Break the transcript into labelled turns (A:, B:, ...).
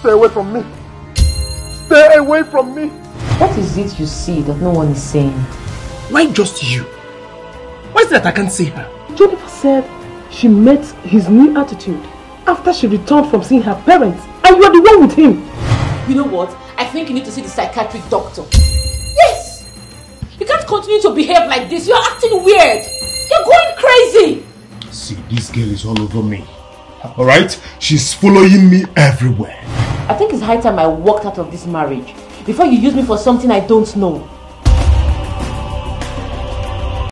A: Stay away from me. Stay away from me.
B: What is it you see that no one is saying?
A: Why just you? Why is it that I can't see her?
C: Jennifer said she met his new attitude after she returned from seeing her parents and you are the one with him.
B: You know what? I think you need to see the psychiatric doctor. Yes! You can't continue to behave like this. You're acting weird. You're going crazy.
A: See, this girl is all over me. Alright? She's following me everywhere.
B: I think it's high time I walked out of this marriage before you use me for something I don't know.